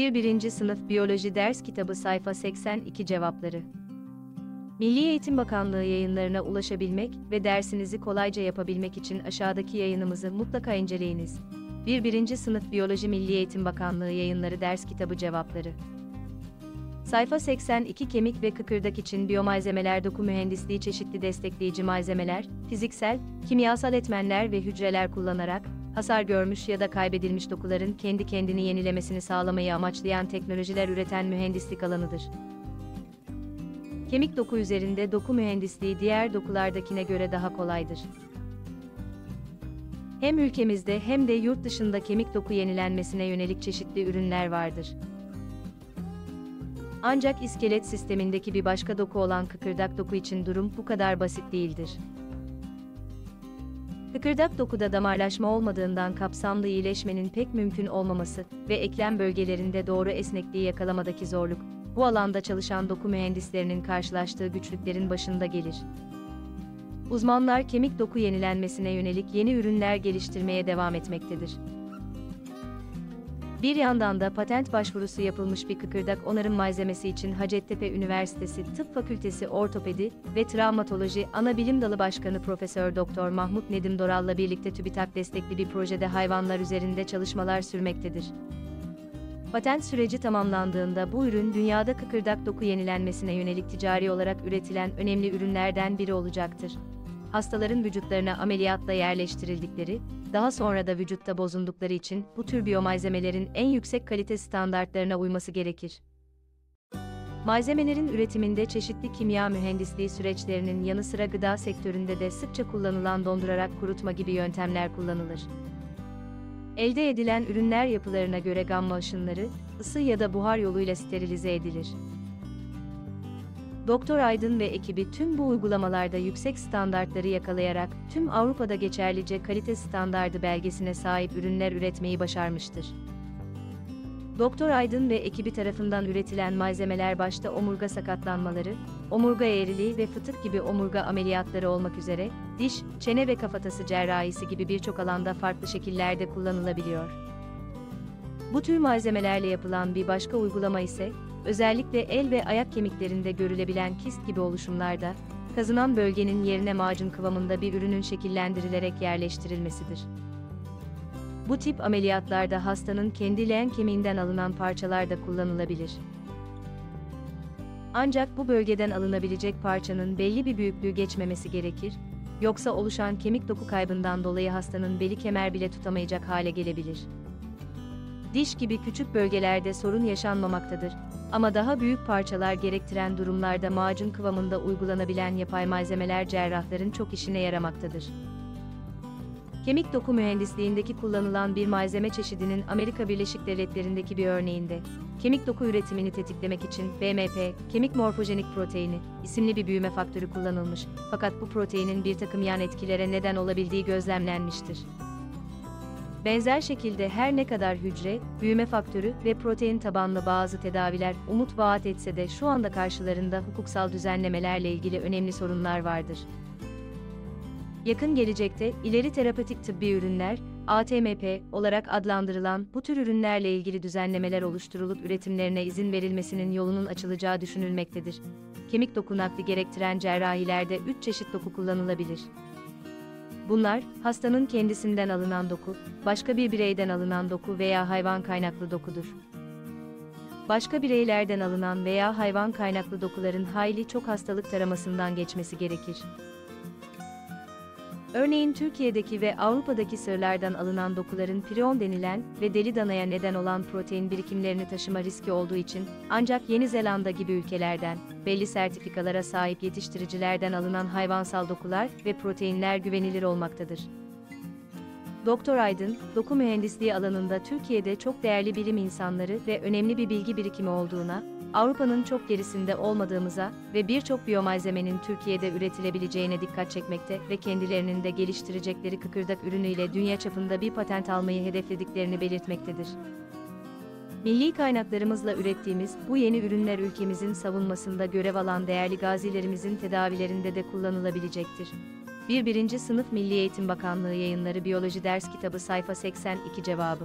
1. 1. Sınıf Biyoloji Ders Kitabı Sayfa 82 Cevapları Milli Eğitim Bakanlığı yayınlarına ulaşabilmek ve dersinizi kolayca yapabilmek için aşağıdaki yayınımızı mutlaka inceleyiniz. 1. 1. Sınıf Biyoloji Milli Eğitim Bakanlığı Yayınları Ders Kitabı Cevapları Sayfa 82 Kemik ve kıkırdak için biyomalzemeler doku mühendisliği çeşitli destekleyici malzemeler, fiziksel, kimyasal etmenler ve hücreler kullanarak, hasar görmüş ya da kaybedilmiş dokuların kendi kendini yenilemesini sağlamayı amaçlayan teknolojiler üreten mühendislik alanıdır. Kemik doku üzerinde doku mühendisliği diğer dokulardakine göre daha kolaydır. Hem ülkemizde hem de yurt dışında kemik doku yenilenmesine yönelik çeşitli ürünler vardır. Ancak iskelet sistemindeki bir başka doku olan kıkırdak doku için durum bu kadar basit değildir. Kıkırdak dokuda damarlaşma olmadığından kapsamlı iyileşmenin pek mümkün olmaması ve eklem bölgelerinde doğru esnekliği yakalamadaki zorluk, bu alanda çalışan doku mühendislerinin karşılaştığı güçlüklerin başında gelir. Uzmanlar kemik doku yenilenmesine yönelik yeni ürünler geliştirmeye devam etmektedir. Bir yandan da patent başvurusu yapılmış bir kıkırdak onarım malzemesi için Hacettepe Üniversitesi Tıp Fakültesi Ortopedi ve Travmatoloji Ana Bilim Dalı Başkanı Profesör Doktor Mahmut Nedim Doral'la birlikte TÜBİTAK destekli bir projede hayvanlar üzerinde çalışmalar sürmektedir. Patent süreci tamamlandığında bu ürün dünyada kıkırdak doku yenilenmesine yönelik ticari olarak üretilen önemli ürünlerden biri olacaktır hastaların vücutlarına ameliyatla yerleştirildikleri, daha sonra da vücutta bozundukları için bu tür biyomalzemelerin en yüksek kalite standartlarına uyması gerekir. Malzemelerin üretiminde çeşitli kimya mühendisliği süreçlerinin yanı sıra gıda sektöründe de sıkça kullanılan dondurarak kurutma gibi yöntemler kullanılır. Elde edilen ürünler yapılarına göre gamma ışınları, ısı ya da buhar yoluyla sterilize edilir. Doktor Aydın ve ekibi tüm bu uygulamalarda yüksek standartları yakalayarak tüm Avrupa'da geçerlice kalite standardı belgesine sahip ürünler üretmeyi başarmıştır. Doktor Aydın ve ekibi tarafından üretilen malzemeler başta omurga sakatlanmaları, omurga eğriliği ve fıtık gibi omurga ameliyatları olmak üzere, diş, çene ve kafatası cerrahisi gibi birçok alanda farklı şekillerde kullanılabiliyor. Bu tür malzemelerle yapılan bir başka uygulama ise, özellikle el ve ayak kemiklerinde görülebilen kist gibi oluşumlarda, kazınan bölgenin yerine macun kıvamında bir ürünün şekillendirilerek yerleştirilmesidir. Bu tip ameliyatlarda hastanın kendi leğen kemiğinden alınan parçalar da kullanılabilir. Ancak bu bölgeden alınabilecek parçanın belli bir büyüklüğü geçmemesi gerekir, yoksa oluşan kemik doku kaybından dolayı hastanın beli kemer bile tutamayacak hale gelebilir. Diş gibi küçük bölgelerde sorun yaşanmamaktadır ama daha büyük parçalar gerektiren durumlarda macun kıvamında uygulanabilen yapay malzemeler cerrahların çok işine yaramaktadır. Kemik doku mühendisliğindeki kullanılan bir malzeme çeşidinin Amerika Birleşik Devletleri'ndeki bir örneğinde, kemik doku üretimini tetiklemek için BMP, kemik morfojenik proteini, isimli bir büyüme faktörü kullanılmış, fakat bu proteinin bir takım yan etkilere neden olabildiği gözlemlenmiştir. Benzer şekilde her ne kadar hücre, büyüme faktörü ve protein tabanlı bazı tedaviler umut vaat etse de şu anda karşılarında hukuksal düzenlemelerle ilgili önemli sorunlar vardır. Yakın gelecekte ileri terapötik tıbbi ürünler, ATMP olarak adlandırılan bu tür ürünlerle ilgili düzenlemeler oluşturulup üretimlerine izin verilmesinin yolunun açılacağı düşünülmektedir. Kemik doku gerektiren cerrahilerde 3 çeşit doku kullanılabilir. Bunlar, hastanın kendisinden alınan doku, başka bir bireyden alınan doku veya hayvan kaynaklı dokudur. Başka bireylerden alınan veya hayvan kaynaklı dokuların hayli çok hastalık taramasından geçmesi gerekir. Örneğin Türkiye'deki ve Avrupa'daki sığırlardan alınan dokuların prion denilen ve deli danaya neden olan protein birikimlerini taşıma riski olduğu için, ancak Yeni Zelanda gibi ülkelerden, belli sertifikalara sahip yetiştiricilerden alınan hayvansal dokular ve proteinler güvenilir olmaktadır. Doktor Aydın, doku mühendisliği alanında Türkiye'de çok değerli bilim insanları ve önemli bir bilgi birikimi olduğuna, Avrupa'nın çok gerisinde olmadığımıza ve birçok biyomalzemenin Türkiye'de üretilebileceğine dikkat çekmekte ve kendilerinin de geliştirecekleri kıkırdak ürünüyle dünya çapında bir patent almayı hedeflediklerini belirtmektedir. Milli kaynaklarımızla ürettiğimiz bu yeni ürünler ülkemizin savunmasında görev alan değerli gazilerimizin tedavilerinde de kullanılabilecektir. 1. 1. Sınıf Milli Eğitim Bakanlığı Yayınları Biyoloji Ders Kitabı Sayfa 82 Cevabı